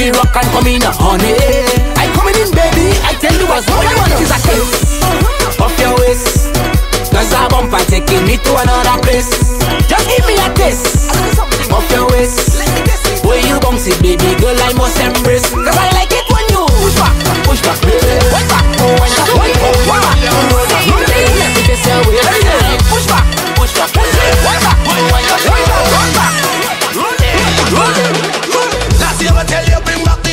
We rock and come in, honey. I coming in, baby. I tell you what's all on. want is a kiss off your waist. Cause our bumper taking me to another place. Just give me a kiss off your waist. When you bounce it, baby girl, I must embrace. Cause I like it when you push back, push back, baby. Push back, push back, push back, push back, push back. push back, push back, push back, Push back, push back, push back. Push back, push back, push back, push back, push back. Roll it, roll it see you, I tell you, bring back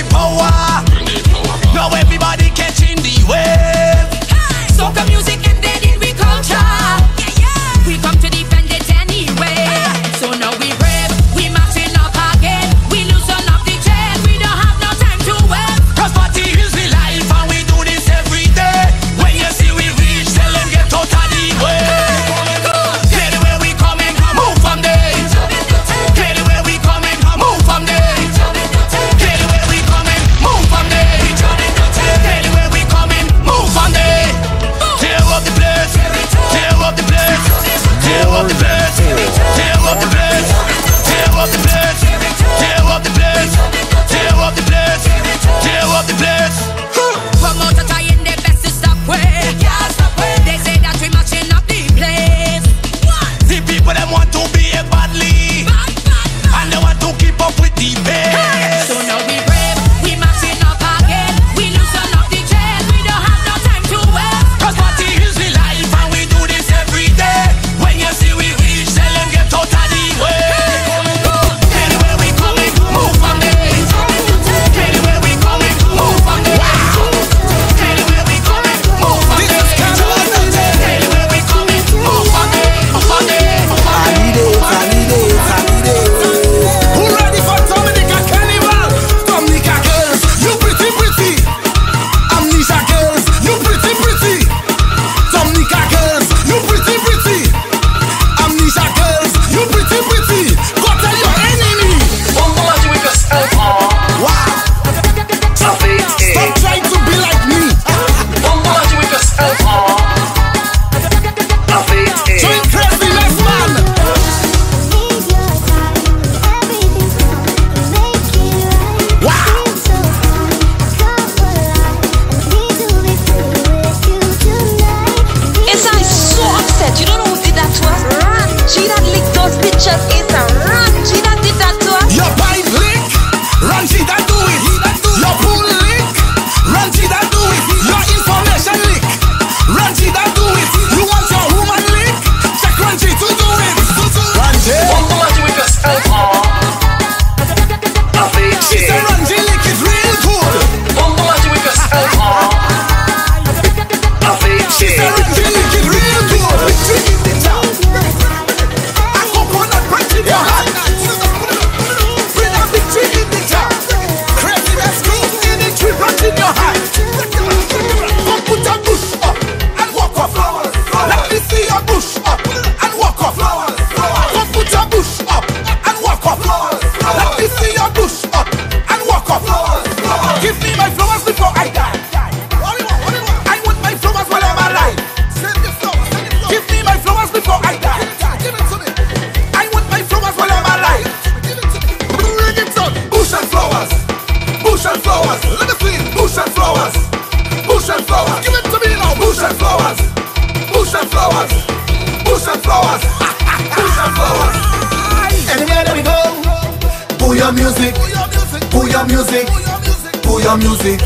music.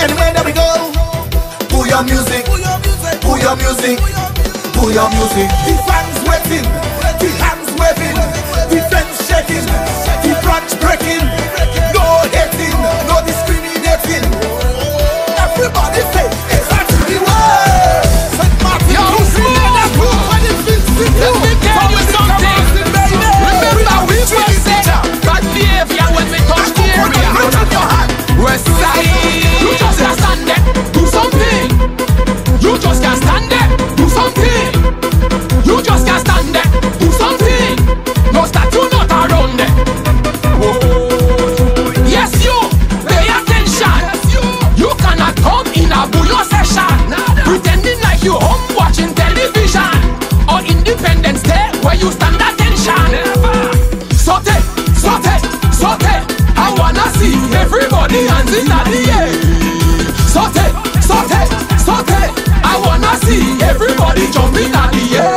Anywhere that we go, pull your music. Pull your music. Pull your music. The fans waiting. The hands waving. The fence shaking. The branch breaking. ti nàdíyè sọ́tẹ̀ sọ́tẹ̀ sọ́tẹ̀ I wanna see everybody jumping nàdíyè.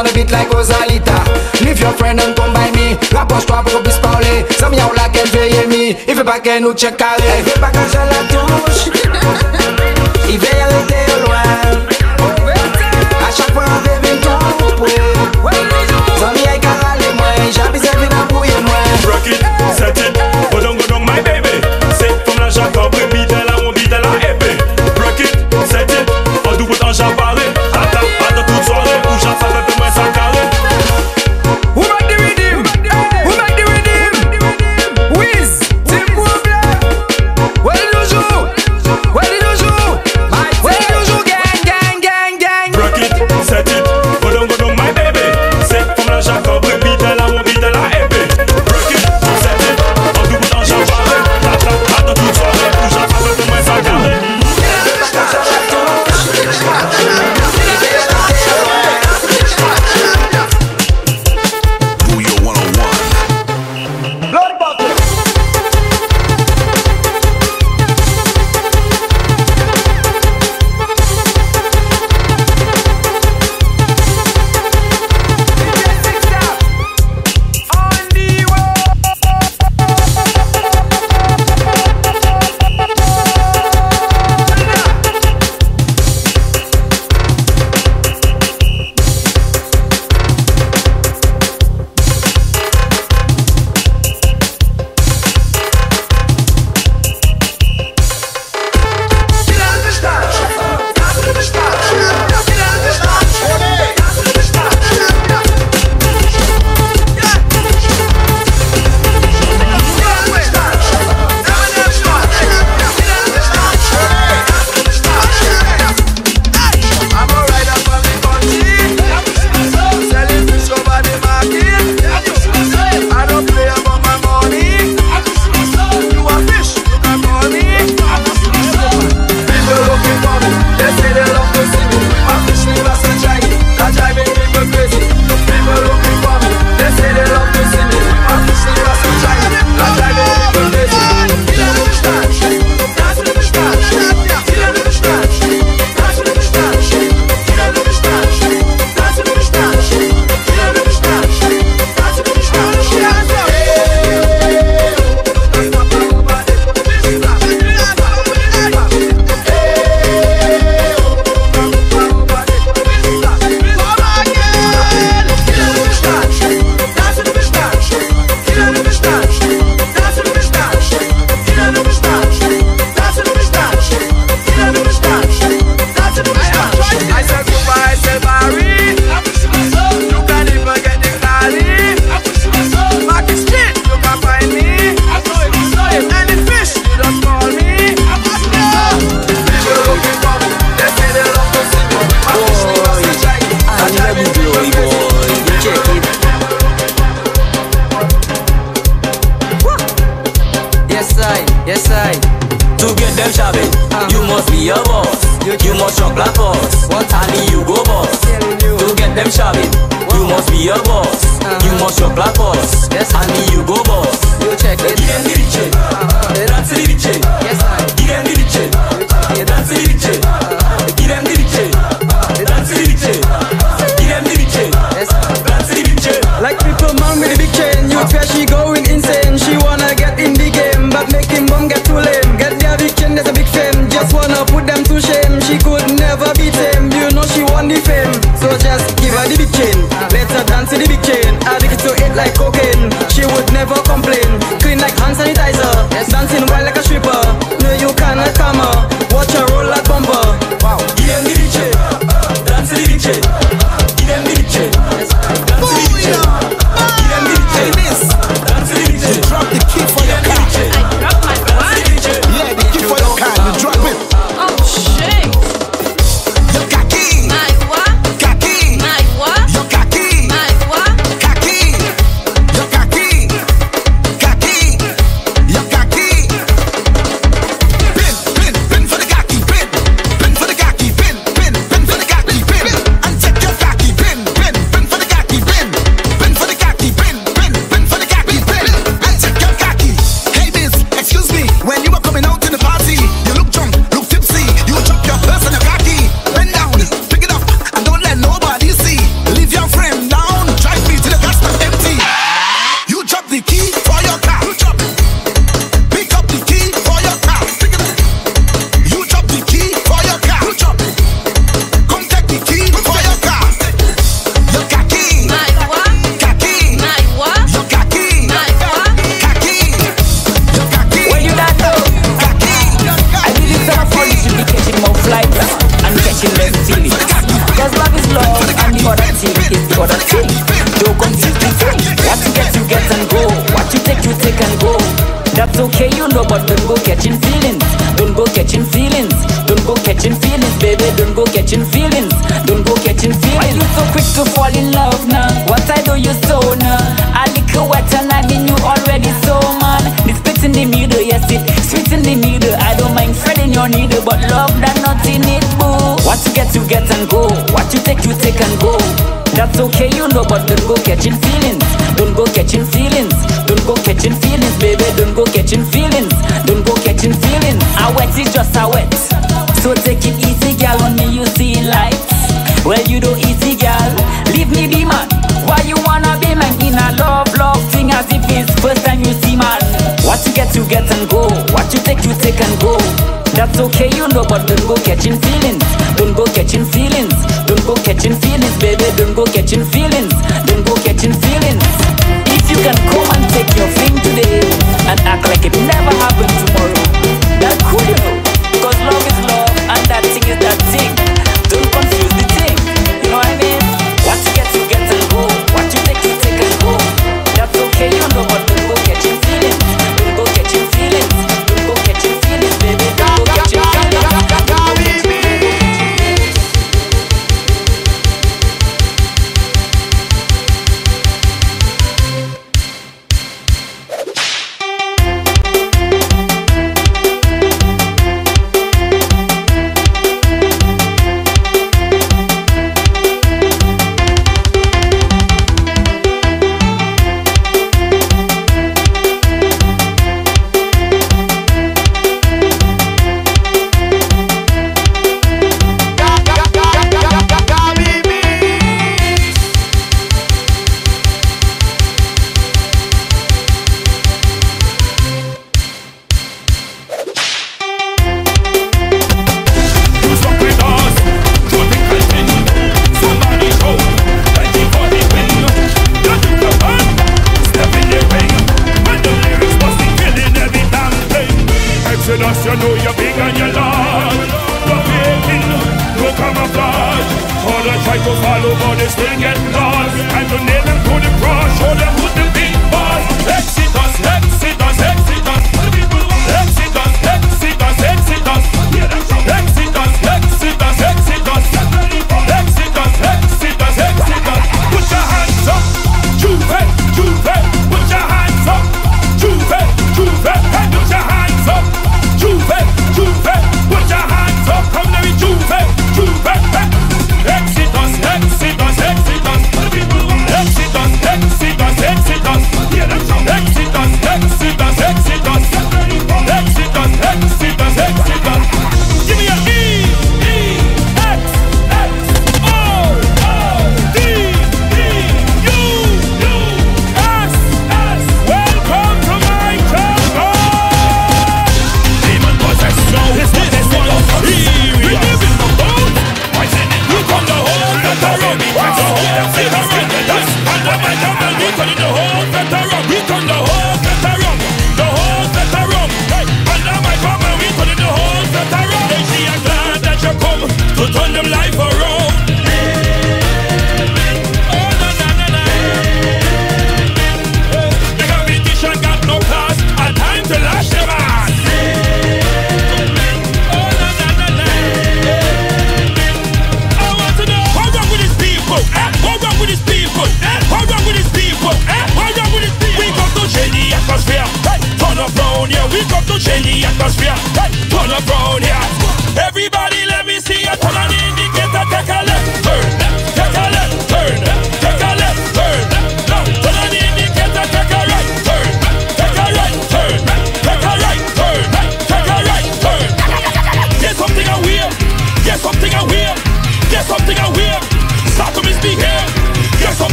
on the beat like Rosalita. Leave your friend and come by me. Rapproche-toi pour qu'on parler Ça me yaoule la qu'elle veille mi Il fait pas qu'elle nous check carré Elle veut pas que la touche Il veut arrêter au loin You must shop la boss. And me you go boss. You check it. Give uh-huh. them the riche. Dance the riche. Yes, I. Give them the riche. Uh-huh. Uh-huh. Dance the riche. Give them the riche. Dance the riche. Give them the riche. Yes, I. Dance the riche. Like people man with a big chain, you where she going insane. She wanna get in the game, but make him bum get too lame. Get their big chain, there's a big fame. Just wanna put them to shame. She could never beat him, you know she want the fame. So just give her the big chain, let her dance in the big chain. Addict to it like cocaine, she would never complain. Clean like hand sanitizer, dancing wild like but don't go catching feelings. Don't go catching feelings. Don't go catching feelings, baby. Don't go catching feelings. Don't go catching feelings. Why you so quick to fall in love now? What I do you so now? I lick a wet and I mean you already so man. The spit in the middle, yes it sweet in the middle. I don't mind threading your needle, but love that not in it, boo. What you get, you get and go. What you take, you take and go. That's okay, you know, but don't go catching feelings. Don't go catching feelings. Don't go catching feelings, baby. Don't go catching feelings. Don't go catching feelings. I wet is just a wet. So take it easy, girl. On me, you see lights. Well, you don't easy, girl. Leave me be man. Why you wanna be man in a love, love thing as if it's first time you see man? What you get, you get and go. What you take, you take and go. That's okay, you know, but don't go catching feelings. Don't go catching feelings. Don't go catching feelings, baby. Don't go catching feelings. Don't go catching feelings. If you can come and take your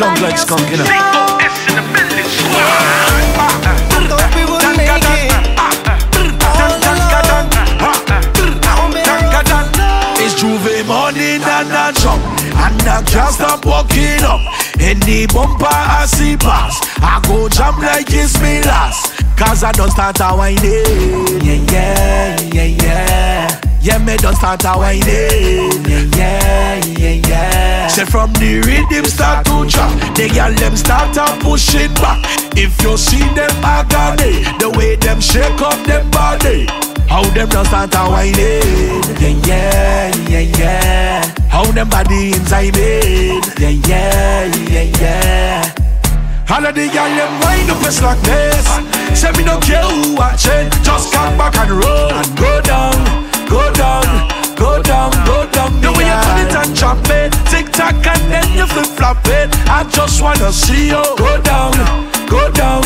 Man like skunk, you know. J'ouvert morning and a jump And I can't stop walking up. Any bumper I see pass I go jump like it's me last. Cause I don't start a whining Yeah, yeah, yeah, yeah Yeah, me don't start a whining. Yeah, yeah, yeah, Say from the rhythm start to drop The girl them start a pushing back. If you see them agony The way them shake up them body how them don't start a whining? Yeah, yeah, yeah, yeah How them body inside me? Yeah, yeah, yeah, yeah. All of the girl them wind up a slack this. Say me don't care who watching Just come back and roll And go down, go down Go down, go down The way you turn it and chop it Tick tock and then you flip flop it I just wanna see you Go down, go down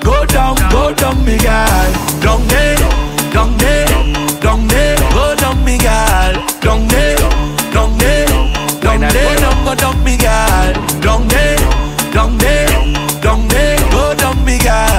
Go down, go down, me guy Down there down there, down there, go down me girl. Down there, down there, down there, down go down me girl. Down there, down there, down there, go down me girl.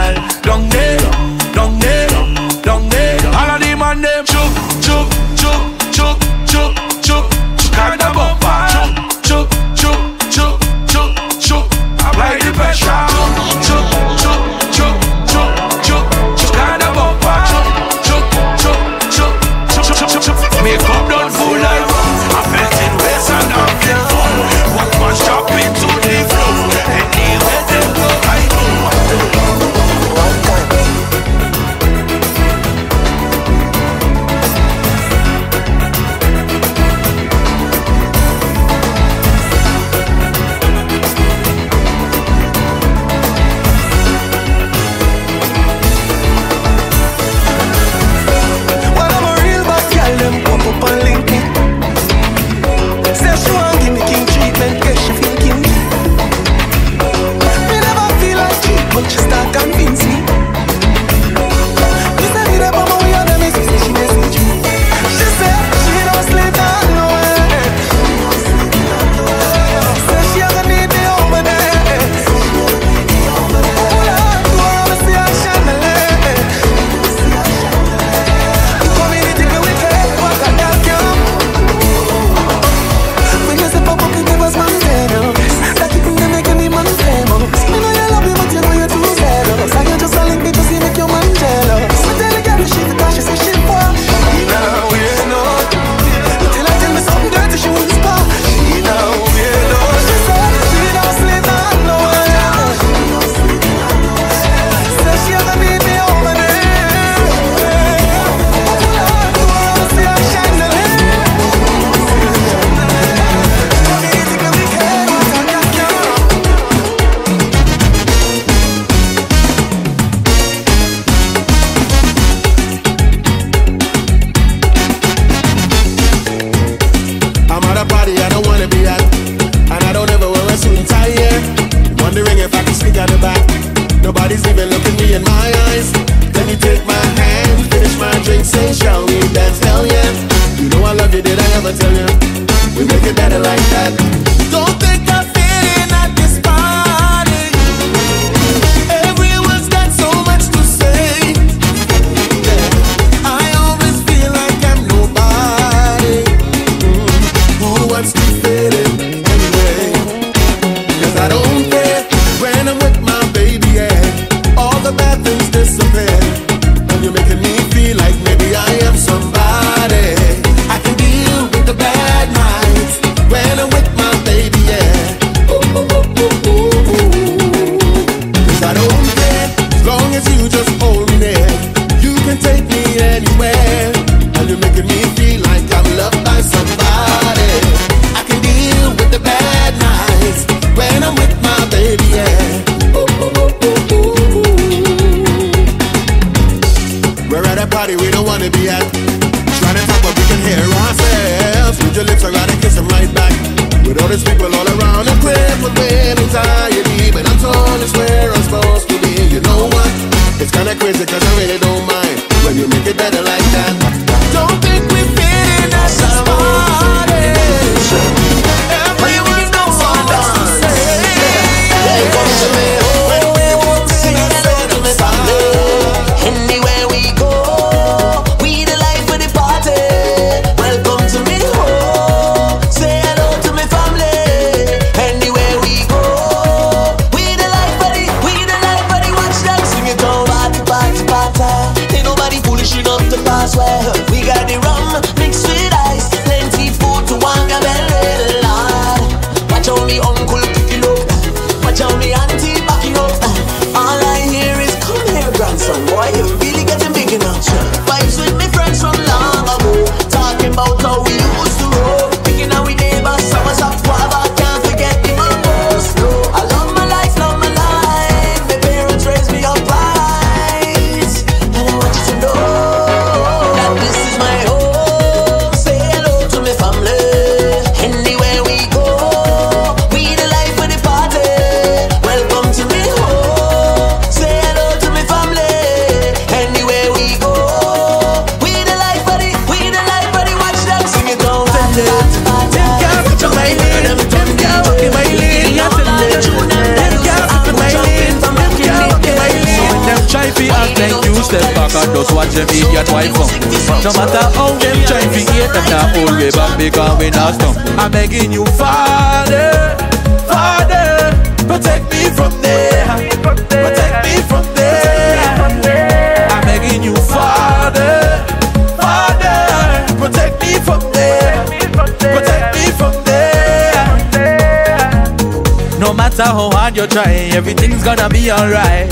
matter how hard you're trying, everything's gonna be alright.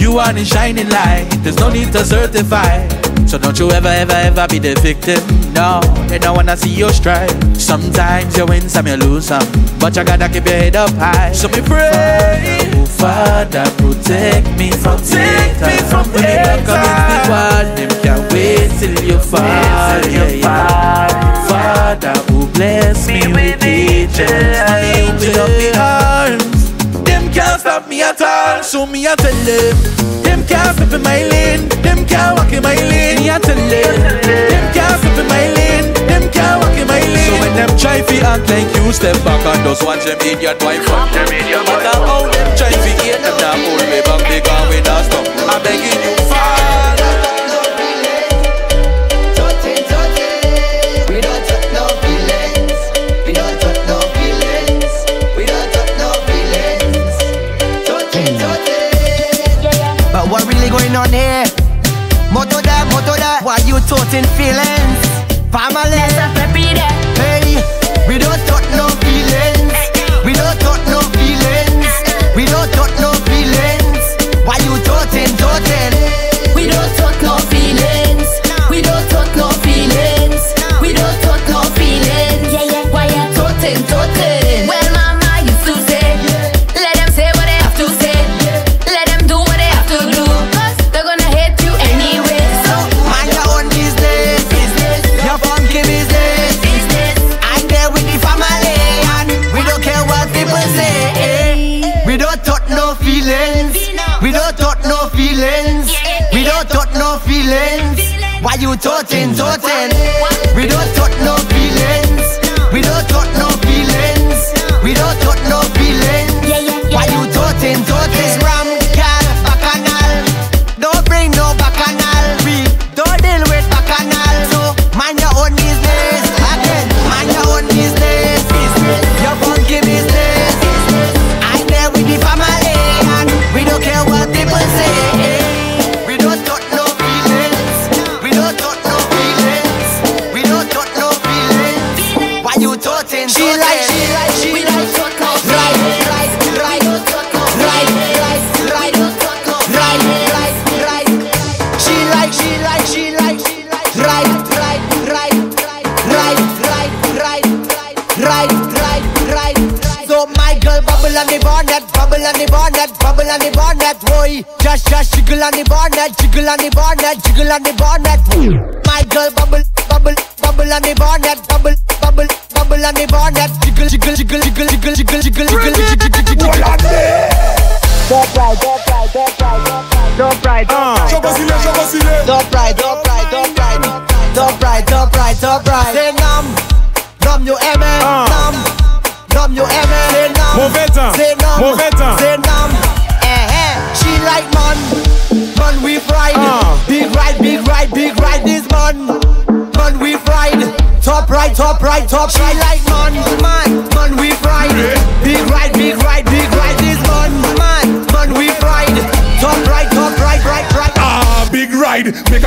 You are the shining light, there's no need to certify. So don't you ever, ever, ever be the victim. No, they don't wanna see you strive. Sometimes you win some, you lose some, but you gotta keep your head up high. So me pray, Father, oh Father protect me from take me from the so me I tell them. Them can't step in my lane. Them can't walk in my lane. Me I tell them. Them can't step in my lane. Them can't walk in my lane. So when them try fi act like you Step back and just watch them idiot boy, Watch them idiot boy. But how them try fi hate Them that pull me back They gone with us stop I'm begging you. feelings. By you totin, totin.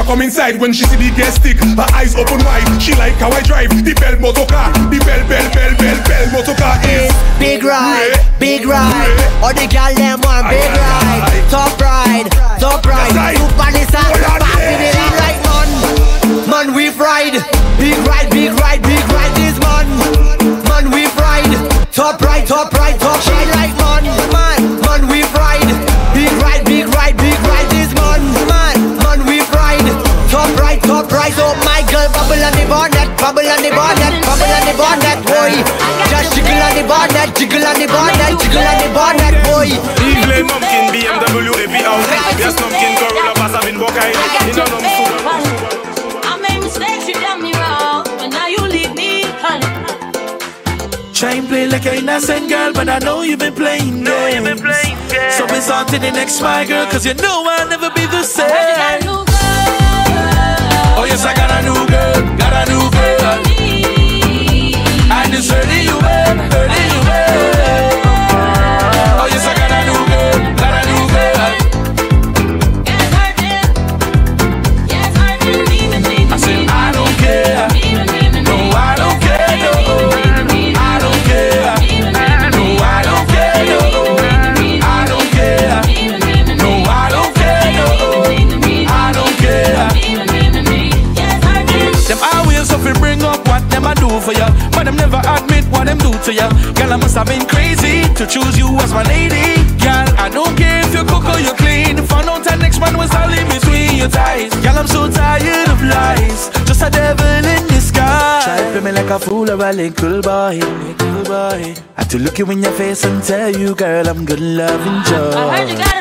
Come inside when she see the gas stick. Her eyes open wide. She like how I drive the bell motor car. The bell, bell, bell, bell, bell motor car is Big ride, big ride. All the gal them want big ride, top ride, top ride. Super Nissan, Oh, yeah, it in like man. Man we ride, big ride, big ride, big ride. This man, man we ride. Top right, top right, top She like man, man, man we ride. Big ride, big ride, big ride. Top right, top right. So my girl bubble on the bonnet, bubble on the bonnet, bubble on the bonnet, boy. Just jiggle on the bonnet, jiggle on the bonnet, jiggle on the bonnet, boy. Evelyn Numpkin, BMW, API Yes, Numpkin, Corolla, Passa, Bin Bokai You know, Num, Super I made mistakes, you done me wrong, but now you leave me, honey. Try and play like an innocent girl, but I know you've been playing games. So it's on to the next, my girl, cause you know I'll never be the same. Oh, yes, I got a new girl, got a new girl. And it's hurting but them never admit what them do to ya. Girl, I must have been crazy to choose you as my lady. Girl, I don't care if you cook or you clean. Found out that next man was all in between your ties. Girl, I'm so tired of lies. Just a devil in disguise. Try to play me like a fool or a little boy, little boy. I had to look you in your face and tell you, girl, I'm good love and joy. I heard you got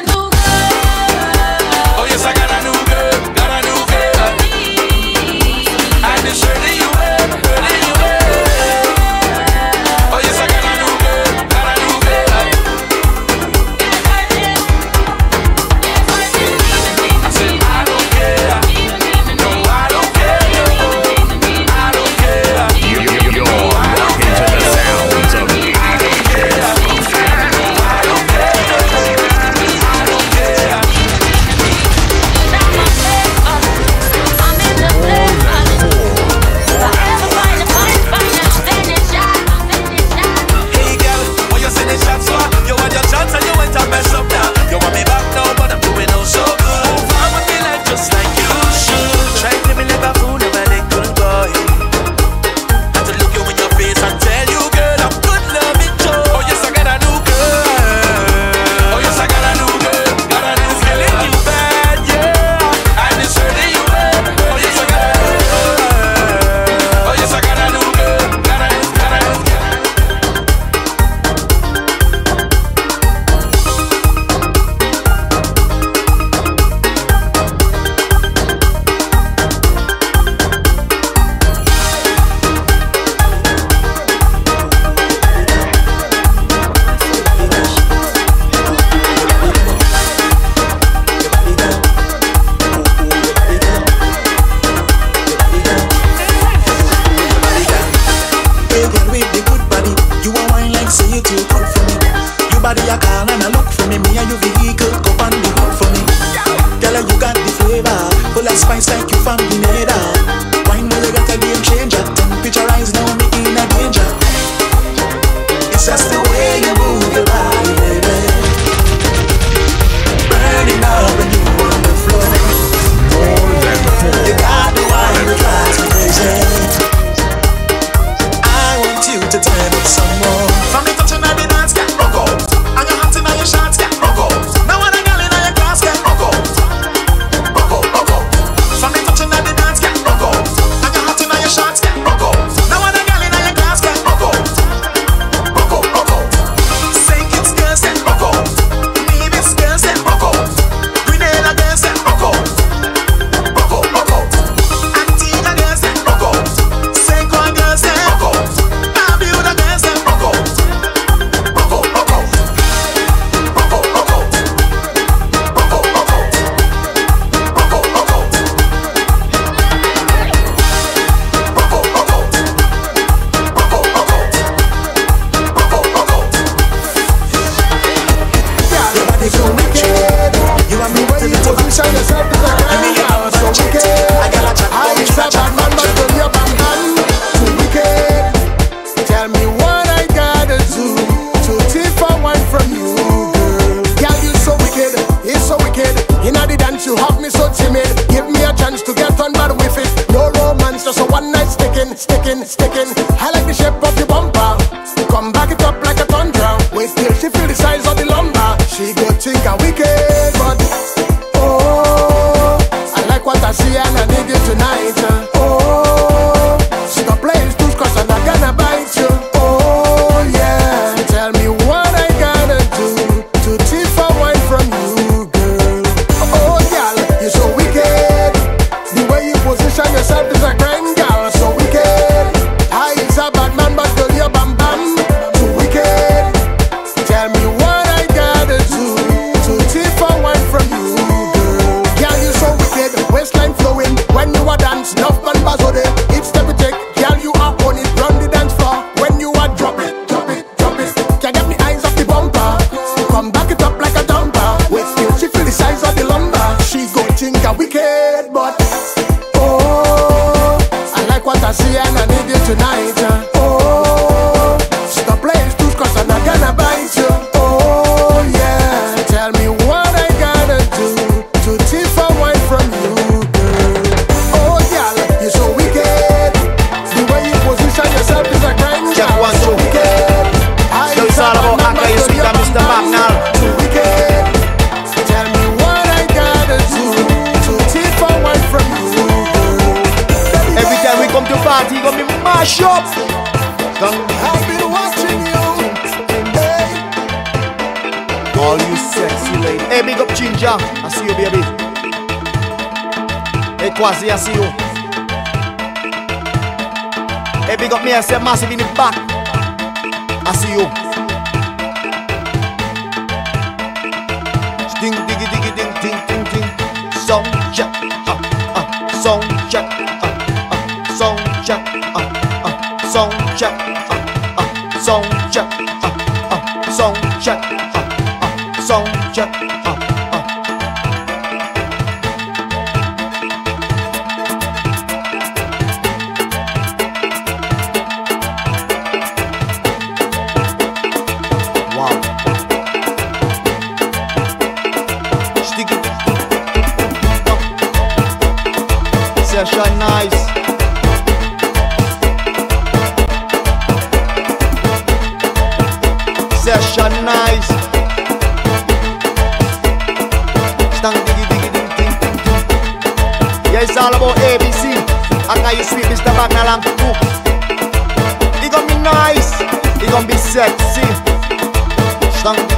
Wazzy and see you. Hey, big up me and say massive in the back. I see you. Ding, diggy, diggy, ding, ding, ding, ding. Song check, uh, uh, song check, uh, uh, song check, uh, uh, song check, uh, uh, song check, uh, uh, song check, uh, uh, song check. Uh, uh, song check. yeah, nice. Session nice. Stang diggy diggy ding ding ding ding. Yeah, it's all about ABC. And now you see Mr. Bang Nalang Cook. It gon' be nice. It gon' be sexy. Stang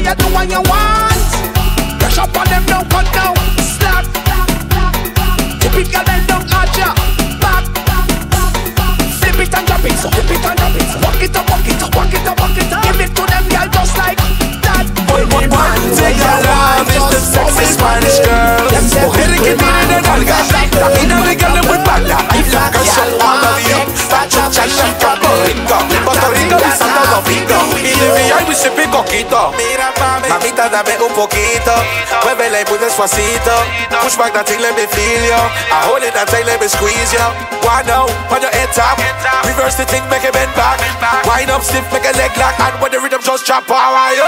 what you do, what you do, what you want. Press up on them, don't cut down. Slap. Girl, then don't arch ya. Back. Flip it and drop it, so flip it and drop it. So walk it up, walk it up, walk it up, walk it up. Give it to them, girl, just like that. One, one, one thing I love is the sexy Spanish girls. Mujer que tienen de nalga y navegan muy bala. Y blancas son all of you. Pachucha y Chicago, Rico, Puerto Rico Santo Domingo. Y de VI sipping coquito. Mira, mamita, dame un poquito. Muévele muy despacito. Push back that thing, let me feel you. I hold it that thing, let me squeeze you. Why oh, now? On your head top. Reverse the thing, make it bend back. Wind up stiff, make a leg lock. And when the rhythm just drop, how are you?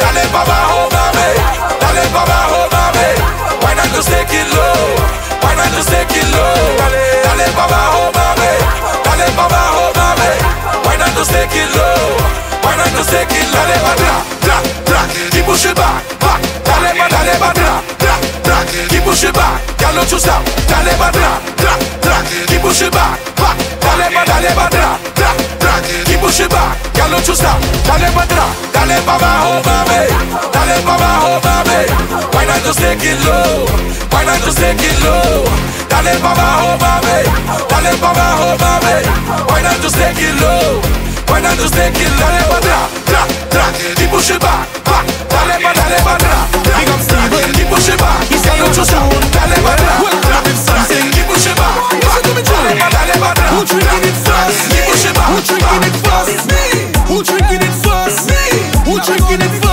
Dale pa' abajo, mami. Dale pa' abajo, mami. Why not just take it low? Why not just take it low? Dale, dale pa' abajo, mami. Dale pa' abajo, mami. Why not just take it low? Why not just take it low? Dale pa' atrás, tra, tra. Keep pushing back, back. Dale pa', dale pa' atrás, tra, tra. Keep pushing back. Girl, don't you stop. Dale pa' atrás, tra, tra. Keep pushing back, back. Dale pa', dale pa' atrás, tra, tra. Keep pushing back. Girl, don't you stop. Dale pa' atrás, dale pa' abajo, mami. Dale pa' abajo, mami. Why not just take it low? Why not just take it low? Dale pa' abajo, mami. Dale pa' abajo, mami. Why not just take it low? Why not just take it? Dale pa' atrás, tra, tra. Keep pushing back, back. Dale pa', dale pa' atrás, tra, tra. Keep pushing back. Girl, don't you stop. Dale pa' atrás, tra, tra. Keep pushing back, back. Dale pa', dale pa' atrás, Who drinking it first? Keep pushing back, Who drinking it first? Me. Who drinking it first? Me. Who drinking it first?